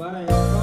Agora é.